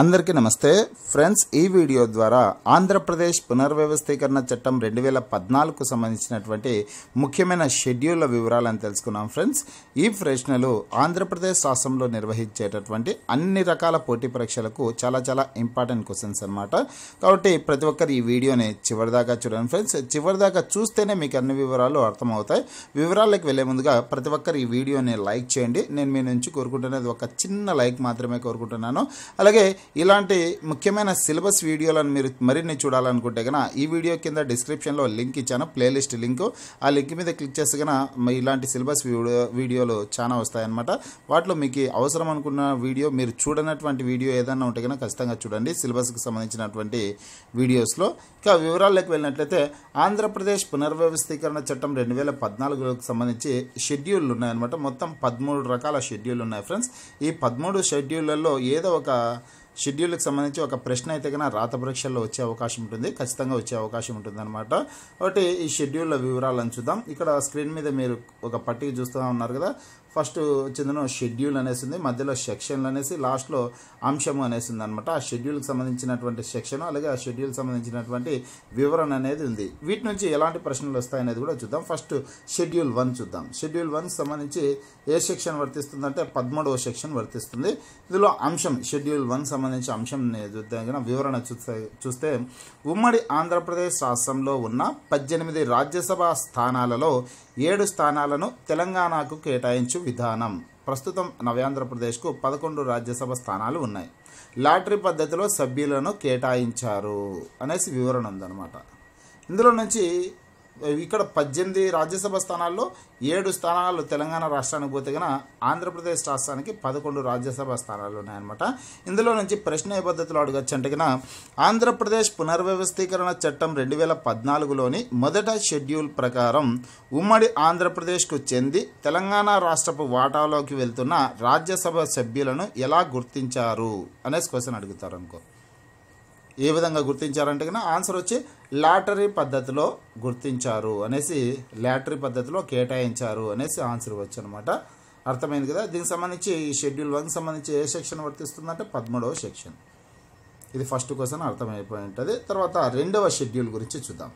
అందరికీ నమస్తే. ఫ్రెండ్స్ ఈ వీడియో ద్వారా ఆంధ్రప్రదేశ్ పునర్వ్యవస్థీకరణ చట్టం రెండు వేల పద్నాలుగుకు సంబంధించినటువంటి ముఖ్యమైన షెడ్యూళ్ళ వివరాలను తెలుసుకున్నాం ఫ్రెండ్స్. ఈ ప్రశ్నలు ఆంధ్రప్రదేశ్ రాష్ట్రంలో నిర్వహించేటటువంటి అన్ని రకాల పోటీ పరీక్షలకు చాలా చాలా ఇంపార్టెంట్ క్వశ్చన్స్ అనమాట కాబట్టి ప్రతి ఒక్కరు ఈ వీడియోని చివరిదాకా చూడండి ఫ్రెండ్స్. చివరిదాకా చూస్తేనే మీకు అన్ని వివరాలు అర్థమవుతాయి. వివరాలకు వెళ్ళే ముందుగా ప్రతి ఒక్కరు ఈ వీడియోని లైక్ చేయండి. నేను మీ నుంచి కోరుకుంటున్నది ఒక చిన్న లైక్ మాత్రమే కోరుకుంటున్నాను. అలాగే ఇలాంటి ముఖ్యమైన సిలబస్ వీడియోలను మీరు మరిన్ని చూడాలనుకుంటే కనుక ఈ వీడియో కింద డిస్క్రిప్షన్లో లింక్ ఇచ్చాను ప్లేలిస్ట్ లింక్. ఆ లింక్ మీద క్లిక్ చేస్తే కనుక ఇలాంటి సిలబస్ వీడియో వీడియోలు చాలా వస్తాయన్నమాట. వాటిలో మీకు అవసరం అనుకున్న వీడియో మీరు చూడనటువంటి వీడియో ఏదైనా ఉంటే కనుక ఖచ్చితంగా చూడండి. సిలబస్కి సంబంధించినటువంటి వీడియోస్లో. ఇక వివరాల్లోకి వెళ్ళినట్లయితే ఆంధ్రప్రదేశ్ పునర్వ్యవస్థీకరణ చట్టం రెండు వేల పద్నాలుగులకు సంబంధించి షెడ్యూల్ ఉన్నాయన్నమాట. మొత్తం పదమూడు రకాల షెడ్యూల్ ఉన్నాయి ఫ్రెండ్స్. ఈ పదమూడు షెడ్యూళ్ళల్లో ఏదో ఒక షెడ్యూల్కి సంబంధించి ఒక ప్రశ్న అయితే కన్నా రాత పరీక్షల్లో వచ్చే అవకాశం ఉంటుంది ఖచ్చితంగా వచ్చే అవకాశం ఉంటుందన్నమాట. ఒకటి ఈ షెడ్యూల్ల వివరాలను చూద్దాం. ఇక్కడ స్క్రీన్ మీద మీరు ఒక పట్టిక చూస్తూ ఉన్నారు కదా. ఫస్ట్ వచ్చిందనో షెడ్యూల్ అనేసి ఉంది మధ్యలో సెక్షన్లు అనేసి లాస్ట్లో అంశము అనేసి ఉంది అనమాట ఆ షెడ్యూల్కి సంబంధించినటువంటి సెక్షన్ అలాగే ఆ షెడ్యూల్ సంబంధించినటువంటి వివరణ అనేది ఉంది. వీటి నుంచి ఎలాంటి ప్రశ్నలు వస్తాయనేది కూడా చూద్దాం. ఫస్ట్ షెడ్యూల్ వన్ చూద్దాం. షెడ్యూల్ వన్ సంబంధించి ఏ సెక్షన్ వర్తిస్తుందంటే పదమూడవ సెక్షన్ వర్తిస్తుంది. ఇందులో అంశం షెడ్యూల్ వన్ సంబంధించి అంశం చూద్దాం. వివరణ చూస్తే చూస్తే ఉమ్మడి ఆంధ్రప్రదేశ్ రాష్ట్రంలో ఉన్న పద్దెనిమిది రాజ్యసభ స్థానాలలో ఏడు స్థానాలను తెలంగాణకు కేటాయించు విధానం. ప్రస్తుతం నవ్యాంధ్రప్రదేశ్కు పదకొండు రాజ్యసభ స్థానాలు ఉన్నాయి. లాటరీ పద్ధతిలో సభ్యులను కేటాయించారు అనేసి వివరణ ఉందన్నమాట. ఇందులో నుంచి ఇక్కడ పద్దెనిమిది రాజ్యసభ స్థానాల్లో ఏడు స్థానాలు తెలంగాణ రాష్ట్రానికి పోతే కనుక ఆంధ్రప్రదేశ్ రాష్ట్రానికి పదకొండు రాజ్యసభ స్థానాలు ఉన్నాయన్నమాట. ఇందులో నుంచి ప్రశ్న ఏ పద్ధతిలో అడగచ్చంటే కనుక ఆంధ్రప్రదేశ్ పునర్వ్యవస్థీకరణ చట్టం రెండు వేల పద్నాలుగులోని మొదట షెడ్యూల్ ప్రకారం ఉమ్మడి ఆంధ్రప్రదేశ్కు చెంది తెలంగాణ రాష్ట్రపు వాటాలోకి వెళ్తున్న రాజ్యసభ సభ్యులను ఎలా గుర్తించారు అనేసి క్వశ్చన్ అడుగుతారు అనుకో. ఏ విధంగా గుర్తించారంటే కన్నా ఆన్సర్ వచ్చి లాటరీ పద్ధతిలో గుర్తించారు అనేసి లాటరీ పద్ధతిలో కేటాయించారు అనేసి ఆన్సర్ వచ్చనమాట. అర్థమైంది కదా? దీనికి సంబంధించి ఈ షెడ్యూల్ వన్కి సంబంధించి ఏ సెక్షన్ వర్తిస్తుందంటే పదమూడవ సెక్షన్. ఇది ఫస్ట్ క్వశ్చన్ అర్థమైపోయి ఉంటుంది తర్వాత రెండవ షెడ్యూల్ గురించి చూద్దాం.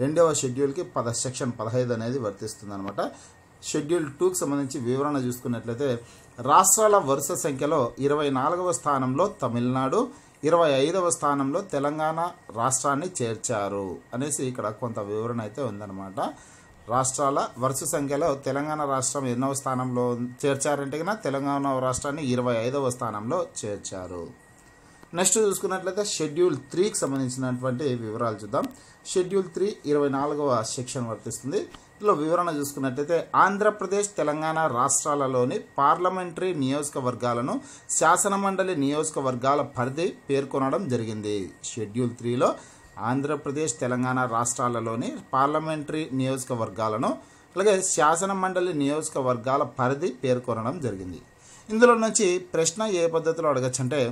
రెండవ షెడ్యూల్కి పద సెక్షన్ పదహైదు అనేది వర్తిస్తుంది అనమాట షెడ్యూల్ టూకి సంబంధించి వివరణ చూసుకున్నట్లయితే రాష్ట్రాల వరుస సంఖ్యలో ఇరవై నాలుగవ స్థానంలో తమిళనాడు ఇరవై ఐదవ స్థానంలో తెలంగాణ రాష్ట్రాన్ని చేర్చారు అనేసి ఇక్కడ కొంత వివరణ అయితే ఉందన్నమాట. రాష్ట్రాల వరుస సంఖ్యలో తెలంగాణ రాష్ట్రం ఎన్నవ స్థానంలో చేర్చారంటే కన్నా తెలంగాణ రాష్ట్రాన్ని ఇరవై ఐదవ స్థానంలో చేర్చారు. నెక్స్ట్ చూసుకున్నట్లయితే షెడ్యూల్ త్రీకి సంబంధించినటువంటి వివరాలు చూద్దాం. షెడ్యూల్ త్రీ ఇరవై నాలుగవ సెక్షన్ వర్తిస్తుంది. ఇందులో వివరణ చూసుకున్నట్లయితే ఆంధ్రప్రదేశ్ తెలంగాణ రాష్ట్రాలలోని పార్లమెంటరీ నియోజకవర్గాలను శాసనమండలి నియోజకవర్గాల పరిధి పేర్కొనడం జరిగింది. షెడ్యూల్ త్రీలో ఆంధ్రప్రదేశ్ తెలంగాణ రాష్ట్రాలలోని పార్లమెంటరీ నియోజకవర్గాలను అలాగే శాసనమండలి నియోజకవర్గాల పరిధి పేర్కొనడం జరిగింది. ఇందులో నుంచి ప్రశ్న ఏ పద్ధతిలో అడగచ్చు అంటే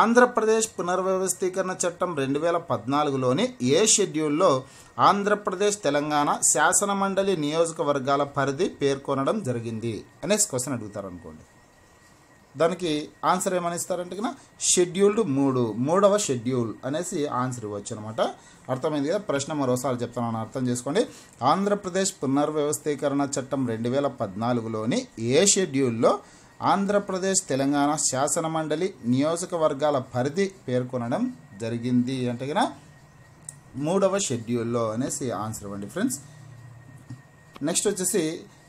ఆంధ్రప్రదేశ్ పునర్వ్యవస్థీకరణ చట్టం రెండు వేల పద్నాలుగులోని ఏ షెడ్యూల్లో ఆంధ్రప్రదేశ్ తెలంగాణ శాసనమండలి నియోజకవర్గాల పరిధి పేర్కొనడం జరిగింది? అనేసి క్వశ్చన్ అడుగుతారు అనుకోండి దానికి ఆన్సర్ ఏమని ఇస్తారంటే షెడ్యూల్డ్ మూడు మూడవ షెడ్యూల్ అనేసి ఆన్సర్ ఇవ్వచ్చు అనమాట అర్థమైంది కదా? ప్రశ్న మరోసారి చెప్తాను అర్థం చేసుకోండి. ఆంధ్రప్రదేశ్ పునర్వ్యవస్థీకరణ చట్టం రెండు వేల పద్నాలుగులోని ఏ షెడ్యూల్లో ఆంధ్రప్రదేశ్ తెలంగాణ శాసనమండలి నియోజకవర్గాల పరిధి పేర్కొనడం జరిగింది అంటే కనుక మూడవ షెడ్యూల్లో అనేసి ఆన్సర్ ఇవ్వండి ఫ్రెండ్స్. నెక్స్ట్ వచ్చేసి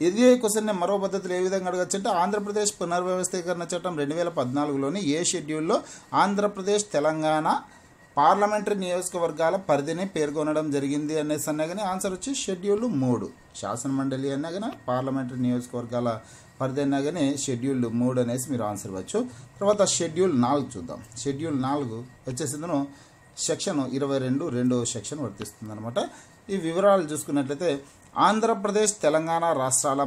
ఇదే క్వశ్చన్ మరో పద్ధతిలో ఏ విధంగా అడగచ్చు అంటే ఆంధ్రప్రదేశ్ పునర్వ్యవస్థీకరణ చట్టం రెండు వేల పద్నాలుగులోని ఏ షెడ్యూల్లో ఆంధ్రప్రదేశ్ తెలంగాణ పార్లమెంటరీ నియోజకవర్గాల పరిధిని పేర్కొనడం జరిగింది అనేసి అన్నా కానీ ఆన్సర్ వచ్చి షెడ్యూల్ మూడు. శాసనమండలి అన్నా కానీ పార్లమెంటరీ నియోజకవర్గాల పరిధి కానీ షెడ్యూల్ మూడు అనేసి మీరు ఆన్సర్ ఇవ్వచ్చు. తర్వాత షెడ్యూల్ నాలుగు చూద్దాం. షెడ్యూల్ నాలుగు వచ్చేసిందను సెక్షన్ ఇరవై రెండు రెండో సెక్షన్ వర్తిస్తుంది అనమాట ఈ వివరాలు చూసుకున్నట్లయితే ఆంధ్రప్రదేశ్ తెలంగాణ రాష్ట్రాల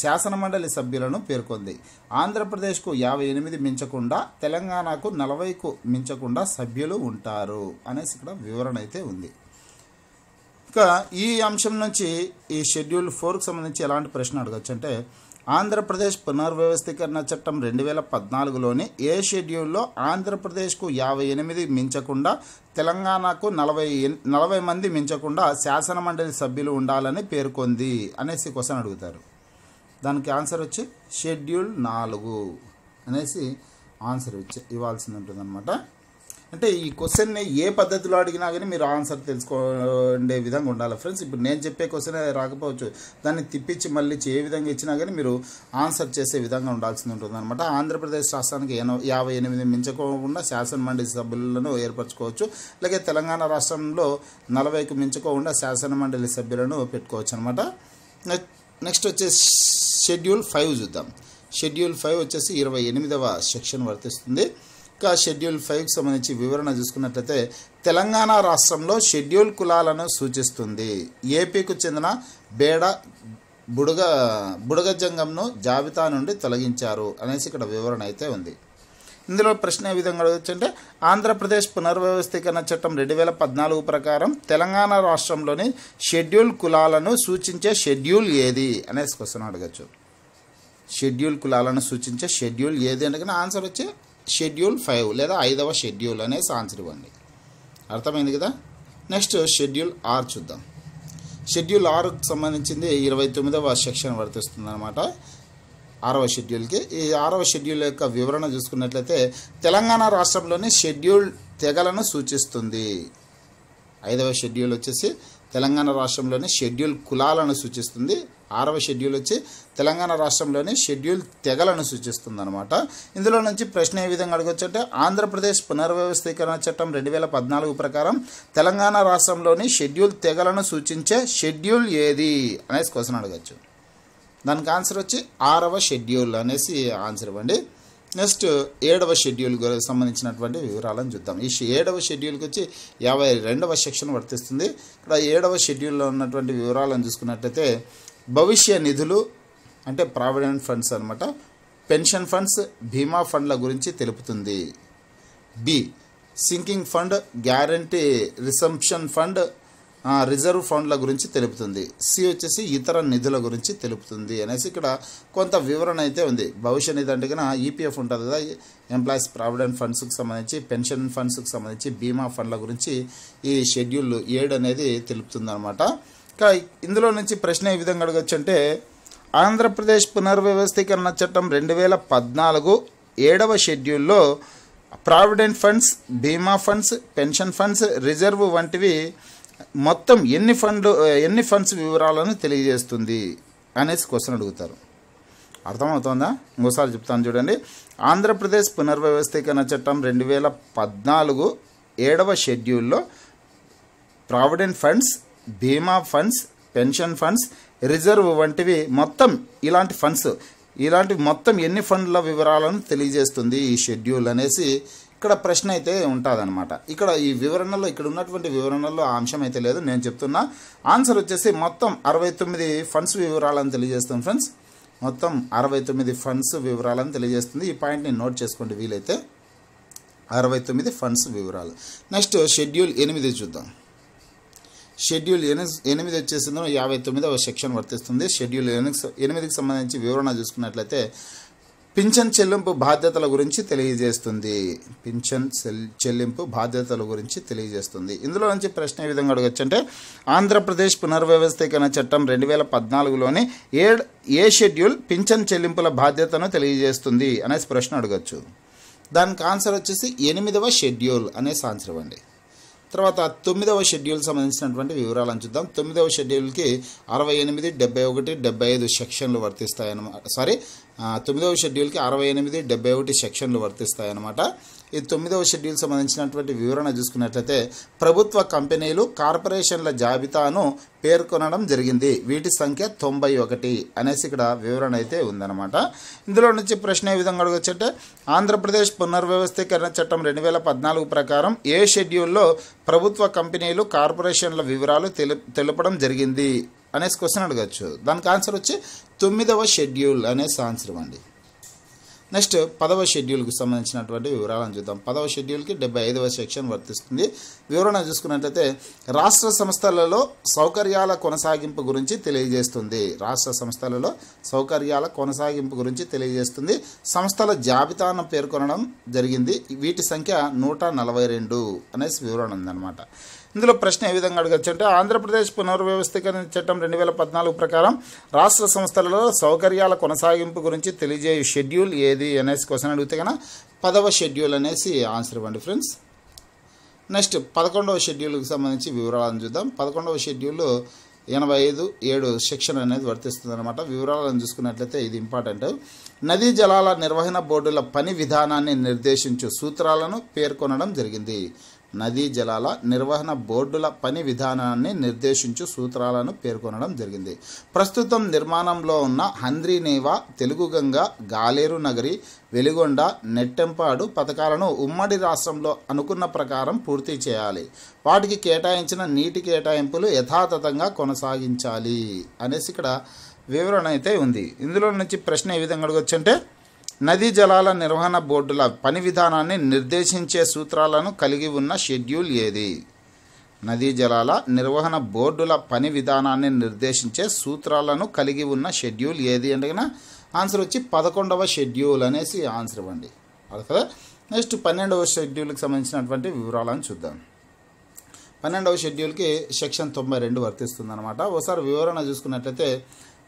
శాసనమండలి సభ్యులను పేర్కొంది. ఆంధ్రప్రదేశ్కు యాభై ఎనిమిది మించకుండా తెలంగాణకు నలభైకు మించకుండా సభ్యులు ఉంటారు అనేసి ఇక్కడ వివరణ అయితే ఉంది. ఇక ఈ అంశం నుంచి ఈ షెడ్యూల్ ఫోర్కి సంబంధించి ఎలాంటి ప్రశ్న అడగచ్చు అంటే ఆంధ్రప్రదేశ్ పునర్వ్యవస్థీకరణ చట్టం రెండు వేల పద్నాలుగులోని ఏ షెడ్యూల్లో ఆంధ్రప్రదేశ్కు యాభై ఎనిమిది మించకుండా తెలంగాణకు నలభై నలభై మంది మించకుండా శాసనమండలి సభ్యులు ఉండాలని పేర్కొంది అనేసి క్వశ్చన్ అడుగుతారు. దానికి ఆన్సర్ వచ్చి షెడ్యూల్ నాలుగు అనేసి ఆన్సర్ ఇచ్చే ఇవ్వాల్సి ఉంటుందన్నమాట. అంటే ఈ క్వశ్చన్ని ఏ పద్ధతిలో అడిగినా కానీ మీరు ఆన్సర్ తెలుసుకోండే విధంగా ఉండాలి. ఫ్రెండ్స్ ఇప్పుడు నేను చెప్పే క్వశ్చన్ రాకపోవచ్చు. దాన్ని తిప్పించి మళ్ళీ ఏ విధంగా ఇచ్చినా కానీ మీరు ఆన్సర్ చేసే విధంగా ఉండాల్సి ఉంటుంది అనమాట ఆంధ్రప్రదేశ్ రాష్ట్రానికి ఎన యాభై ఎనిమిది మించకోకుండా శాసన మండలి సభ్యులను ఏర్పరచుకోవచ్చు. అలాగే తెలంగాణ రాష్ట్రంలో నలభైకి మించుకోకుండా శాసన మండలి సభ్యులను పెట్టుకోవచ్చు అనమాట నెక్స్ట్ వచ్చేసి షెడ్యూల్ ఫైవ్ చూద్దాం. షెడ్యూల్ ఫైవ్ వచ్చేసి ఇరవై ఎనిమిదవ సెక్షన్ వర్తిస్తుంది. ఇంకా షెడ్యూల్ ఫైవ్కి సంబంధించి వివరణ చూసుకున్నట్లయితే తెలంగాణ రాష్ట్రంలో షెడ్యూల్ కులాలను సూచిస్తుంది. ఏపీకు చెందిన బేడ బుడగ బుడగజంగంను జాబితా నుండి తొలగించారు అనేసి ఇక్కడ వివరణ అయితే ఉంది. ఇందులో ప్రశ్న ఏ విధంగా అడగచ్చు అంటే ఆంధ్రప్రదేశ్ పునర్వ్యవస్థీకరణ చట్టం రెండు వేల పద్నాలుగు ప్రకారం తెలంగాణ రాష్ట్రంలోని షెడ్యూల్ కులాలను సూచించే షెడ్యూల్ ఏది అనేసి క్వశ్చన్ అడగచ్చు. షెడ్యూల్ కులాలను సూచించే షెడ్యూల్ ఏది అంటే ఆన్సర్ వచ్చి షెడ్యూల్ ఫైవ్ లేదా ఐదవ షెడ్యూల్ అనేసి ఆన్సర్ ఇవ్వండి. అర్థమైంది కదా? నెక్స్ట్ షెడ్యూల్ ఆర్ చూద్దాం. షెడ్యూల్ ఆరుకు సంబంధించింది ఇరవై తొమ్మిదవ సెక్షన్ వర్తిస్తుంది అనమాట ఆరవ షెడ్యూల్కి. ఈ ఆరవ షెడ్యూల్ యొక్క వివరణ చూసుకున్నట్లయితే తెలంగాణ రాష్ట్రంలోని షెడ్యూల్ తెగలను సూచిస్తుంది. ఐదవ షెడ్యూల్ వచ్చేసి తెలంగాణ రాష్ట్రంలోని షెడ్యూల్ కులాలను సూచిస్తుంది. ఆరవ షెడ్యూల్ వచ్చి తెలంగాణ రాష్ట్రంలోని షెడ్యూల్ తెగలను సూచిస్తుంది అనమాట ఇందులో నుంచి ప్రశ్న ఏ విధంగా అడగొచ్చు అంటే ఆంధ్రప్రదేశ్ పునర్వ్యవస్థీకరణ చట్టం రెండు వేల పద్నాలుగు ప్రకారం తెలంగాణ రాష్ట్రంలోని షెడ్యూల్ తెగలను సూచించే షెడ్యూల్ ఏది అనేసి క్వశ్చన్ అడగచ్చు. దానికి ఆన్సర్ వచ్చి ఆరవ షెడ్యూల్ అనేసి ఆన్సర్ ఇవ్వండి. నెక్స్ట్ ఏడవ షెడ్యూల్ సంబంధించినటువంటి వివరాలను చూద్దాం. ఈ ఏడవ షెడ్యూల్కి వచ్చి యాభై రెండవ సెక్షన్ వర్తిస్తుంది. ఇక్కడ ఏడవ షెడ్యూల్లో ఉన్నటువంటి వివరాలను చూసుకున్నట్లయితే భవిష్య నిధులు అంటే ప్రావిడెంట్ ఫండ్స్ అనమాట పెన్షన్ ఫండ్స్ బీమా ఫండ్ల గురించి తెలుపుతుంది. B sinking fund guarantee redemption fund reserve ఫండ్ల గురించి తెలుపుతుంది. సి వచ్చేసి ఇతర నిధుల గురించి తెలుపుతుంది అనేసి ఇక్కడ కొంత వివరణ అయితే ఉంది. భవిష్య నిధి అంటే కన్నా ఈపీఎఫ్ ఉంటుంది కదా ఎంప్లాయీస్ ప్రావిడెంట్ ఫండ్స్కి సంబంధించి పెన్షన్ ఫండ్స్కి సంబంధించి బీమా ఫండ్ల గురించి ఈ షెడ్యూల్ ఏడు అనేది తెలుపుతుంది అనమాట ఇంకా ఇందులో నుంచి ప్రశ్న ఏ విధంగా అడగచ్చు అంటే ఆంధ్రప్రదేశ్ పునర్వ్యవస్థీకరణ చట్టం రెండు వేల పద్నాలుగు ఏడవ షెడ్యూల్లో ప్రావిడెంట్ ఫండ్స్ బీమా ఫండ్స్ పెన్షన్ ఫండ్స్ రిజర్వ్ వంటివి మొత్తం ఎన్ని ఫండ్లు ఎన్ని ఫండ్స్ వివరాలను తెలియజేస్తుంది అనేసి క్వశ్చన్ అడుగుతారు. అర్థమవుతోందా? ఇంకోసారి చెప్తాను చూడండి. ఆంధ్రప్రదేశ్ పునర్వ్యవస్థీకరణ చట్టం రెండు వేల పద్నాలుగు ఏడవ షెడ్యూల్లో ప్రావిడెంట్ ఫండ్స్ బీమా ఫండ్స్ పెన్షన్ ఫండ్స్ రిజర్వ్ వంటివి మొత్తం ఇలాంటి ఫండ్స్ ఇలాంటి మొత్తం ఎన్ని ఫండ్ల వివరాలను తెలియజేస్తుంది ఈ షెడ్యూల్ అనేసి ఇక్కడ ప్రశ్న అయితే ఉంటుందన్నమాట. ఇక్కడ ఈ వివరణలో ఇక్కడ ఉన్నటువంటి వివరణలో అంశం అయితే లేదు. నేను చెప్తున్నా ఆన్సర్ వచ్చేసి మొత్తం అరవై తొమ్మిది ఫండ్స్ వివరాలను తెలియజేస్తాం ఫ్రెండ్స్. మొత్తం అరవై తొమ్మిది ఫండ్స్ వివరాలను తెలియజేస్తుంది. ఈ పాయింట్ని నోట్ చేసుకోండి వీలైతే. అరవై తొమ్మిది ఫండ్స్ వివరాలు. నెక్స్ట్ షెడ్యూల్ ఎనిమిది చూద్దాం. షెడ్యూల్ ఎనిమిది ఎనిమిది వచ్చేసిందో యాభై తొమ్మిదవ సెక్షన్ వర్తిస్తుంది. షెడ్యూల్ ఎనిమిది ఎనిమిదికి సంబంధించి వివరణ చూసుకున్నట్లయితే పింఛన్ చెల్లింపు బాధ్యతల గురించి తెలియజేస్తుంది. పింఛన్ చెల్- చెల్లింపు బాధ్యతల గురించి తెలియజేస్తుంది. ఇందులో నుంచి ప్రశ్న ఏ విధంగా అడగచ్చు అంటే ఆంధ్రప్రదేశ్ పునర్వ్యవస్థీకరణ చట్టం రెండు వేల పద్నాలుగులోని ఏ ఏ షెడ్యూల్ పింఛన్ చెల్లింపుల బాధ్యతను తెలియజేస్తుంది అనేసి ప్రశ్న అడగచ్చు. దానికి ఆన్సర్ వచ్చేసి ఎనిమిదవ షెడ్యూల్ అనేసి ఆన్సర్ ఇవ్వండి. తర్వాత తొమ్మిదవ షెడ్యూల్ సంబంధించినటువంటి వివరాలను చూద్దాం. తొమ్మిదవ షెడ్యూల్కి అరవై ఎనిమిది డెబ్బై ఒకటి డెబ్బై ఐదు సెక్షన్లు వర్తిస్తాయన్నమాట. సారీ తొమ్మిదవ షెడ్యూల్కి అరవై ఎనిమిది డెబ్బై ఒకటి సెక్షన్లు వర్తిస్తాయన్నమాట. ఈ తొమ్మిదవ షెడ్యూల్ సంబంధించినటువంటి వివరణ చూసుకున్నట్లయితే ప్రభుత్వ కంపెనీలు కార్పొరేషన్ల జాబితాను పేర్కొనడం జరిగింది. వీటి సంఖ్య తొంభై ఒకటి అనేసి ఇక్కడ వివరణ అయితే ఉందన్నమాట. ఇందులో నుంచి ప్రశ్న ఏ విధంగా అడగొచ్చంటే ఆంధ్రప్రదేశ్ పునర్వ్యవస్థీకరణ చట్టం రెండు వేల పద్నాలుగు ప్రకారం ఏ షెడ్యూల్లో ప్రభుత్వ కంపెనీలు కార్పొరేషన్ల వివరాలు తెలు తెలుపడం జరిగింది అనేసి క్వశ్చన్ అడగచ్చు. దానికి ఆన్సర్ వచ్చి తొమ్మిదవ షెడ్యూల్ అనేసి ఆన్సర్ ఇవ్వండి. నెక్స్ట్ పదవ షెడ్యూల్కి సంబంధించినటువంటి వివరాలను చూద్దాం. పదవ షెడ్యూల్కి డెబ్బై ఐదవ సెక్షన్ వర్తిస్తుంది. వివరణ చూసుకున్నట్లయితే రాష్ట్ర సంస్థలలో సౌకర్యాల కొనసాగింపు గురించి తెలియజేస్తుంది. రాష్ట్ర సంస్థలలో సౌకర్యాల కొనసాగింపు గురించి తెలియజేస్తుంది. సంస్థల జాబితాను పేర్కొనడం జరిగింది. వీటి సంఖ్య నూట నలభై రెండు అనేసి వివరణ ఉందన్నమాట. ఇందులో ప్రశ్న ఏ విధంగా అడగచ్చు అంటే ఆంధ్రప్రదేశ్ పునర్వ్యవస్థీకరణ చట్టం రెండు వేల పద్నాలుగు ప్రకారం రాష్ట్ర సంస్థలలో సౌకర్యాల కొనసాగింపు గురించి తెలియజేయ షెడ్యూల్ ఏది అనేసి క్వశ్చన్ అడిగితే కనుక పదవ షెడ్యూల్ అనేసి ఆన్సర్ ఇవ్వండి ఫ్రెండ్స్. నెక్స్ట్ పదకొండవ షెడ్యూల్కి సంబంధించి వివరాలను చూద్దాం. పదకొండవ షెడ్యూల్ ఎనభై ఐదు ఏడు సెక్షన్ అనేది వర్తిస్తుంది అనమాట వివరాలను చూసుకున్నట్లయితే ఇది ఇంపార్టెంట్. నదీ జలాల నిర్వహణ బోర్డుల పని విధానాన్ని నిర్దేశించు సూత్రాలను పేర్కొనడం జరిగింది. నదీ జలాల నిర్వహణ బోర్డుల పని విధానాన్ని నిర్దేశించు సూత్రాలను పేర్కొనడం జరిగింది. ప్రస్తుతం నిర్మాణంలో ఉన్న హంద్రీనేవా తెలుగుగంగ గాలేరు నగరి వెలిగొండ నెట్టెంపాడు పథకాలను ఉమ్మడి రాష్ట్రంలో అనుకున్న ప్రకారం పూర్తి చేయాలి. వాటికి కేటాయించిన నీటి కేటాయింపులు యథాతథంగా కొనసాగించాలి అనేసి ఇక్కడ వివరణ అయితే ఉంది. ఇందులో నుంచి ప్రశ్న ఏ విధంగా అడగచ్చు అంటే నదీ జలాల నిర్వహణ బోర్డుల పని విధానాన్ని నిర్దేశించే సూత్రాలను కలిగి ఉన్న షెడ్యూల్ ఏది? నదీ జలాల నిర్వహణ బోర్డుల పని విధానాన్ని నిర్దేశించే సూత్రాలను కలిగి ఉన్న షెడ్యూల్ ఏది అంటే ఆన్సర్ వచ్చి పదకొండవ షెడ్యూల్ అనేసి ఆన్సర్ ఇవ్వండి. అది నెక్స్ట్ పన్నెండవ షెడ్యూల్కి సంబంధించినటువంటి వివరాలను చూద్దాం. పన్నెండవ షెడ్యూల్కి సెక్షన్ తొంభై రెండు వర్తిస్తుందన్నమాట. ఒకసారి వివరణ చూసుకున్నట్లయితే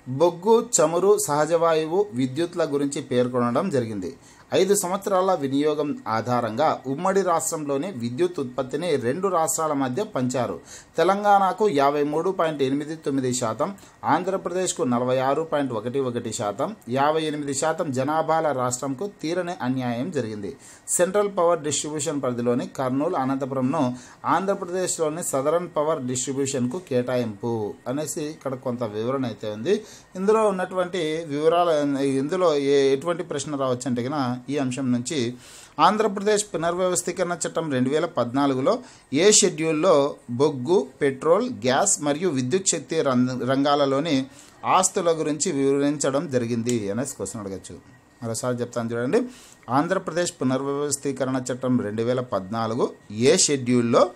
బొగ్గు చమురు సహజవాయువు విద్యుత్ల గురించి పేర్కొనడం జరిగింది. ఐదు సంవత్సరాల వినియోగం ఆధారంగా ఉమ్మడి రాష్ట్రంలోని విద్యుత్ ఉత్పత్తిని రెండు రాష్ట్రాల మధ్య పంచారు. తెలంగాణకు యాభై మూడు పాయింట్ ఎనిమిది తొమ్మిది శాతం ఆంధ్రప్రదేశ్కు నలభై ఆరు పాయింట్ ఒకటి ఒకటి శాతం యాభై ఎనిమిది శాతం జనాభాల రాష్ట్రంకు తీరని అన్యాయం జరిగింది. సెంట్రల్ పవర్ డిస్ట్రిబ్యూషన్ పరిధిలోని కర్నూలు అనంతపురంను ఆంధ్రప్రదేశ్లోని సదరన్ పవర్ డిస్ట్రిబ్యూషన్కు కేటాయింపు అనేసి ఇక్కడ కొంత వివరణ అయితే ఉంది. ఇందులో ఉన్నటువంటి వివరాలు ఇందులో ఏ ఎటువంటి ప్రశ్న రావచ్చు అంటే ఈ అంశం నుంచి ఆంధ్రప్రదేశ్ పునర్వ్యవస్థీకరణ చట్టం రెండు వేల పద్నాలుగులో ఏ షెడ్యూల్లో బొగ్గు పెట్రోల్ గ్యాస్ మరియు విద్యుత్ శక్తి రం- రంగాలలోని ఆస్తుల గురించి వివరించడం జరిగింది. అనేసి క్వశ్చన్ అడగచ్చు. మరోసారి చెప్తాను చూడండి. ఆంధ్రప్రదేశ్ పునర్వ్యవస్థీకరణ చట్టం రెండు వేల పద్నాలుగు ఏ షెడ్యూల్లో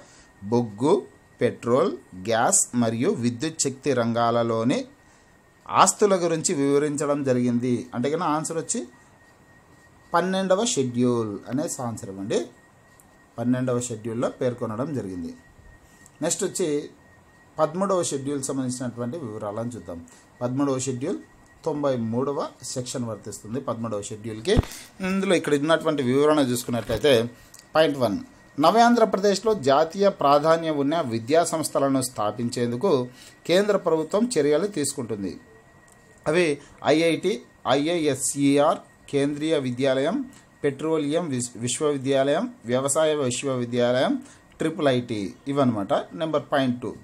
బొగ్గు పెట్రోల్ గ్యాస్ మరియు విద్యుత్ శక్తి రంగాలలోని ఆస్తుల గురించి వివరించడం జరిగింది. అంటే కన్నా ఆన్సర్ వచ్చి పన్నెండవ షెడ్యూల్ అనే ఆన్సర్ ఇవ్వండి. పన్నెండవ షెడ్యూల్లో పేర్కొనడం జరిగింది. నెక్స్ట్ వచ్చి పదమూడవ షెడ్యూల్ సంబంధించినటువంటి వివరాలను చూద్దాం. పదమూడవ షెడ్యూల్ తొంభై మూడవ సెక్షన్ వర్తిస్తుంది పదమూడవ షెడ్యూల్కి. ఇందులో ఇక్కడ ఉన్నటువంటి వివరణ చూసుకున్నట్లయితే పాయింట్ వన్. నవ్యాంధ్రప్రదేశ్లో జాతీయ ప్రాధాన్యం ఉన్న విద్యా సంస్థలను స్థాపించేందుకు కేంద్ర ప్రభుత్వం చర్యలు తీసుకుంటుంది. అవి ఐఐటి ఐఐఎస్ఈఆర్ కేంద్రీయ విద్యాలయం పెట్రోలియం విశ్వవిద్యాలయం వ్యవసాయ విశ్వవిద్యాలయం ట్రిపుల్ ఐటి ఇవన్నమాట. Number point two.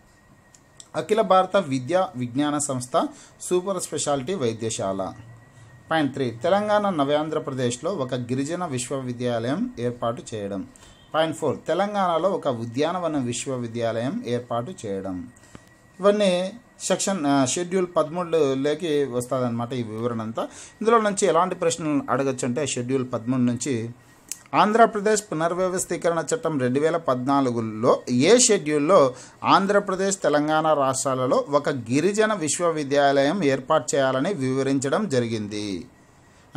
అఖిల భారత విద్యా విజ్ఞాన సంస్థ సూపర్ స్పెషాలిటీ వైద్యశాల. Point three. తెలంగాణ నవ్యాంధ్రప్రదేశ్లో ఒక గిరిజన విశ్వవిద్యాలయం ఏర్పాటు చేయడం. Point four. తెలంగాణలో ఒక ఉద్యానవన విశ్వవిద్యాలయం ఏర్పాటు చేయడం. ఇవన్నీ సెక్షన్ షెడ్యూల్ పదమూడులోకి వస్తుందన్నమాట ఈ వివరణ అంతా. ఇందులో నుంచి ఎలాంటి ప్రశ్నలు అడగచ్చు అంటే షెడ్యూల్ పదమూడు నుంచి ఆంధ్రప్రదేశ్ పునర్వ్యవస్థీకరణ చట్టం రెండు వేల పద్నాలుగులో ఏ షెడ్యూల్లో ఆంధ్రప్రదేశ్ తెలంగాణ రాష్ట్రాలలో ఒక గిరిజన విశ్వవిద్యాలయం ఏర్పాటు చేయాలని వివరించడం జరిగింది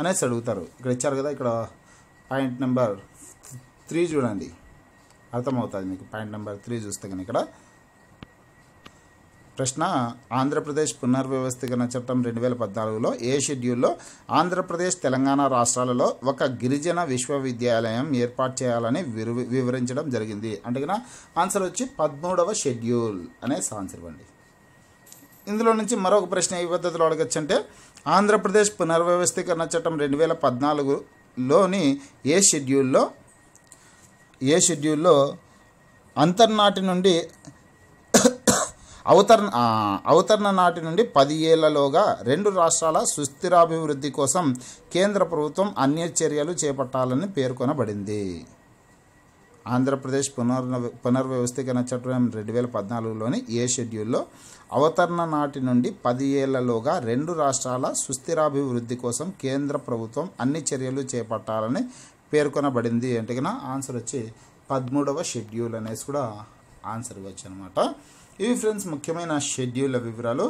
అనేసి అడుగుతారు. ఇక్కడ ఇచ్చారు కదా ఇక్కడ పాయింట్ నెంబర్ త్రీ చూడండి. అర్థమవుతుంది మీకు పాయింట్ నెంబర్ త్రీ చూస్తే కనుక ఇక్కడ. ప్రశ్న ఆంధ్రప్రదేశ్ పునర్వ్యవస్థీకరణ చట్టం రెండు వేల పద్నాలుగులో ఏ షెడ్యూల్లో ఆంధ్రప్రదేశ్ తెలంగాణ రాష్ట్రాలలో ఒక గిరిజన విశ్వవిద్యాలయం ఏర్పాటు చేయాలని వివరించడం జరిగింది. అంటే ఆన్సర్ వచ్చి పదమూడవ షెడ్యూల్ అనే ఆన్సర్ ఇవ్వండి. ఇందులో నుంచి మరొక ప్రశ్న ఏ పద్ధతిలో అడగచ్చు అంటే ఆంధ్రప్రదేశ్ పునర్వ్యవస్థీకరణ చట్టం రెండు వేల పద్నాలుగులోని ఏ షెడ్యూల్లో ఏ షెడ్యూల్లో అంతర్నాటి నుండి అవతరణ అవతరణ నాటి నుండి పది ఏళ్ళలోగా రెండు రాష్ట్రాల సుస్థిరాభివృద్ధి కోసం కేంద్ర ప్రభుత్వం అన్ని చర్యలు చేపట్టాలని పేర్కొనబడింది. ఆంధ్రప్రదేశ్ పునర్ పునర్వ్యవస్థీకరణ చట్టం రెండు వేల పద్నాలుగులోని ఏ షెడ్యూల్లో అవతరణ నాటి నుండి పది ఏళ్ళలోగా రెండు రాష్ట్రాల సుస్థిరాభివృద్ధి కోసం కేంద్ర ప్రభుత్వం అన్ని చర్యలు చేపట్టాలని పేర్కొనబడింది అంటే ఆన్సర్ వచ్చి పదమూడవ షెడ్యూల్ అనేసి కూడా ఆన్సర్ ఇవ్వచ్చు అనమాట ఇవి ఫ్రెండ్స్ ముఖ్యమైన షెడ్యూల్ వివరాలు.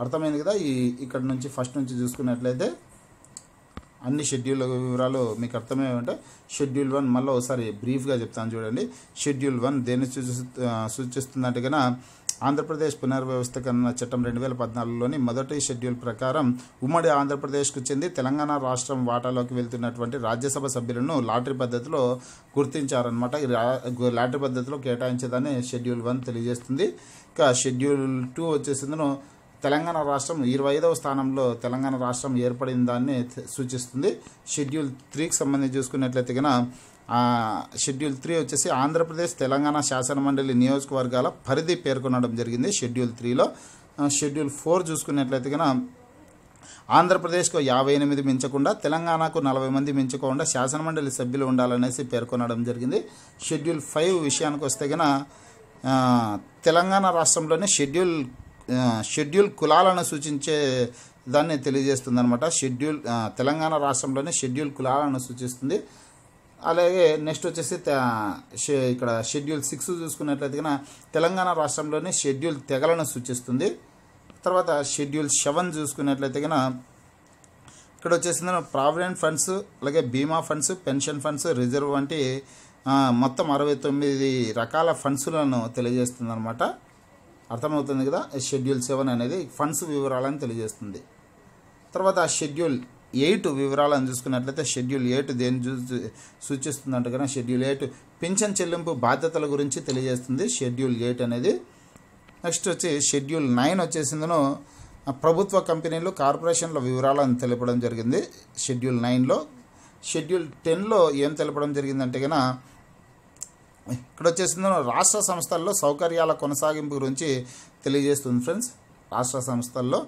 అర్థమైంది కదా? ఈ ఇక్కడ నుంచి ఫస్ట్ నుంచి చూసుకున్నట్లయితే అన్ని షెడ్యూల్ వివరాలు మీకు అర్థమేమంటే షెడ్యూల్ వన్ మళ్ళీ ఒకసారి బ్రీఫ్గా చెప్తాను చూడండి. షెడ్యూల్ వన్ దేన్ని సూచి సూచిస్తుందంటే కనుక ఆంధ్రప్రదేశ్ పునర్వ్యవస్థీకరణ చట్టం రెండు వేల పద్నాలుగులోని మొదటి షెడ్యూల్ ప్రకారం ఉమ్మడి ఆంధ్రప్రదేశ్కు చెంది తెలంగాణ రాష్ట్రం వాటాలోకి వెళ్తున్నటువంటి రాజ్యసభ సభ్యులను లాటరీ పద్ధతిలో గుర్తించారనమాట లాటరీ పద్ధతిలో కేటాయించేదాన్ని షెడ్యూల్ వన్ తెలియజేస్తుంది. ఇక షెడ్యూల్ టూ వచ్చేసిందను తెలంగాణ రాష్ట్రం ఇరవై ఐదవ స్థానంలో తెలంగాణ రాష్ట్రం ఏర్పడిన దాన్ని సూచిస్తుంది. షెడ్యూల్ త్రీకి సంబంధించి చూసుకున్నట్లయితే కనుక షెడ్యూల్ త్రీ వచ్చేసి ఆంధ్రప్రదేశ్ తెలంగాణ శాసనమండలి నియోజకవర్గాల పరిధి పేర్కొనడం జరిగింది. షెడ్యూల్ త్రీలో షెడ్యూల్ ఫోర్ చూసుకున్నట్లయితే కనుక ఆంధ్రప్రదేశ్కు యాభై ఎనిమిది మించకుండా తెలంగాణకు నలభై మంది మించకుండా శాసనమండలి సభ్యులు ఉండాలనేసి పేర్కొనడం జరిగింది. షెడ్యూల్ ఫైవ్ విషయానికి వస్తే కనుక తెలంగాణ రాష్ట్రంలోని షెడ్యూల్ షెడ్యూల్ కులాలను సూచించే దాన్ని తెలియజేస్తుంది అనమాట షెడ్యూల్ తెలంగాణ రాష్ట్రంలోనే షెడ్యూల్ కులాలను సూచిస్తుంది. అలాగే నెక్స్ట్ వచ్చేసి షె- ఇక్కడ షెడ్యూల్ సిక్స్ చూసుకున్నట్లయితే కనుక తెలంగాణ రాష్ట్రంలోని షెడ్యూల్ తెగలను సూచిస్తుంది. తర్వాత షెడ్యూల్ సెవెన్ చూసుకున్నట్లయితే కనుక ఇక్కడ వచ్చేసింది ప్రావిడెంట్ ఫండ్స్ అలాగే బీమా ఫండ్స్ పెన్షన్ ఫండ్స్ రిజర్వ్ వంటి మొత్తం అరవై తొమ్మిది రకాల ఫండ్స్లను తెలియజేస్తుంది అనమాట అర్థమవుతుంది కదా? షెడ్యూల్ సెవెన్ అనేది ఫండ్స్ వివరాలను తెలియజేస్తుంది. తర్వాత షెడ్యూల్ ఎయిట్ వివరాలను చూసుకున్నట్లయితే షెడ్యూల్ ఎయిట్ దేని సూచిస్తుంది సూచిస్తుందంటే కనుక షెడ్యూల్ ఎయిట్ పింఛన్ చెల్లింపు బాధ్యతల గురించి తెలియజేస్తుంది. షెడ్యూల్ ఎయిట్ అనేది నెక్స్ట్ వచ్చి షెడ్యూల్ నైన్ వచ్చేసిందను. ప్రభుత్వ కంపెనీలు కార్పొరేషన్ల వివరాలను తెలపడం జరిగింది. షెడ్యూల్ నైన్లో. షెడ్యూల్ టెన్లో ఏం తెలపడం జరిగిందంటే కనుక ఇక్కడ వచ్చేసింది రాష్ట్ర సంస్థల్లో సౌకర్యాల కొనసాగింపు గురించి తెలియజేస్తుంది ఫ్రెండ్స్. రాష్ట్ర సంస్థల్లో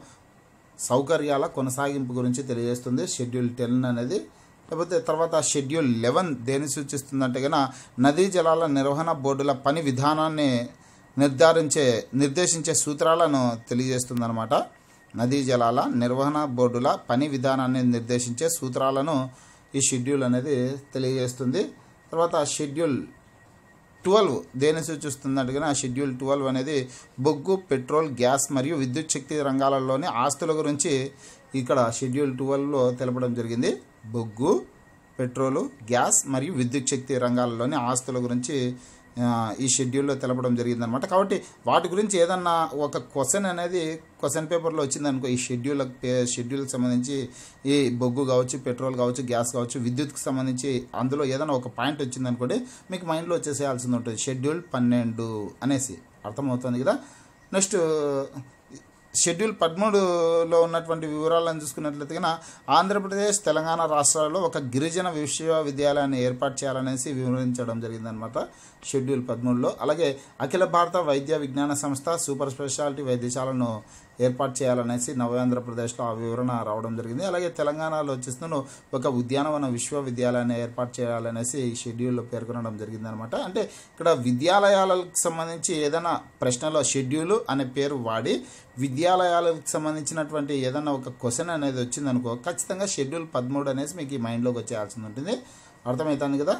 సౌకర్యాల కొనసాగింపు గురించి తెలియజేస్తుంది. షెడ్యూల్ టెన్ అనేది లేకపోతే తర్వాత షెడ్యూల్ లెవెన్ దేని సూచిస్తుందంటే కనుక నదీ జలాల నిర్వహణ బోర్డుల పని విధానాన్ని నిర్ధారించే నిర్దేశించే సూత్రాలను తెలియజేస్తుందన్నమాట. నదీ జలాల నిర్వహణ బోర్డుల పని విధానాన్ని నిర్దేశించే సూత్రాలను ఈ షెడ్యూల్ అనేది తెలియజేస్తుంది. తర్వాత షెడ్యూల్ ట్వెల్వ్ దేని సూచిస్తుందంటే కనుక షెడ్యూల్ ట్వెల్వ్ అనేది బొగ్గు పెట్రోల్ గ్యాస్ మరియు విద్యుత్ శక్తి రంగాలలోని ఆస్తుల గురించి ఇక్కడ షెడ్యూల్ ట్వెల్వ్లో తెలపడం జరిగింది. బొగ్గు పెట్రోలు గ్యాస్ మరియు విద్యుత్ శక్తి రంగాలలోని ఆస్తుల గురించి ఈ షెడ్యూల్లో తెలపడం జరిగింది అనమాట కాబట్టి వాటి గురించి ఏదన్నా ఒక క్వశ్చన్ అనేది క్వశ్చన్ పేపర్లో వచ్చిందనుకో ఈ షెడ్యూల్ షెడ్యూల్కి సంబంధించి ఈ బొగ్గు కావచ్చు పెట్రోల్ కావచ్చు గ్యాస్ కావచ్చు విద్యుత్కి సంబంధించి అందులో ఏదైనా ఒక పాయింట్ వచ్చిందనుకోండి మీకు మైండ్లో వచ్చేసేయాల్సింది ఉంటుంది. షెడ్యూల్ పన్నెండు అనేసి. అర్థమవుతుంది కదా? నెక్స్ట్ షెడ్యూల్ పదమూడులో ఉన్నటువంటి వివరాలను చూసుకున్నట్లయితే ఆంధ్రప్రదేశ్ తెలంగాణ రాష్ట్రాల్లో ఒక గిరిజన విశ్వవిద్యాలయాన్ని ఏర్పాటు చేయాలనేసి వివరించడం జరిగిందనమాట షెడ్యూల్ పదమూడులో. అలాగే అఖిల భారత వైద్య విజ్ఞాన సంస్థ సూపర్ స్పెషాలిటీ వైద్యశాలను ఏర్పాటు చేయాలనేసి నవ్యాంధ్రప్రదేశ్లో ఆ వివరణ రావడం జరిగింది. అలాగే తెలంగాణలో వచ్చేసిన ఒక ఉద్యానవన విశ్వవిద్యాలయాన్ని ఏర్పాటు చేయాలనేసి ఈ షెడ్యూల్లో పేర్కొనడం జరిగిందనమాట అంటే ఇక్కడ విద్యాలయాలకు సంబంధించి ఏదైనా ప్రశ్నలో షెడ్యూలు అనే పేరు వాడి విద్యాలయాలకు సంబంధించినటువంటి ఏదైనా ఒక క్వశ్చన్ అనేది వచ్చిందనుకో ఖచ్చితంగా షెడ్యూల్ పదమూడు అనేసి మీకు ఈ మైండ్లోకి వచ్చేయాల్సి ఉంటుంది. అర్థమవుతుంది కదా?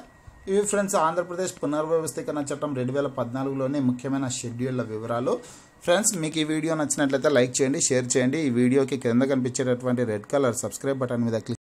ఇవి ఫ్రెండ్స్ ఆంధ్రప్రదేశ్ పునర్వ్యవస్థీకరణ చట్టం రెండు వేల పద్నాలుగులోనే ముఖ్యమైన షెడ్యూళ్ళ వివరాలు. ఫ్రెండ్స్ మీకు ఈ వీడియో నచ్చినట్లయితే లైక్ చేయండి షేర్ చేయండి. ఈ వీడియోకి కింద కనిపించేటటువంటి రెడ్ కలర్ సబ్స్క్రైబ్ బటన్ మీద క్లిక్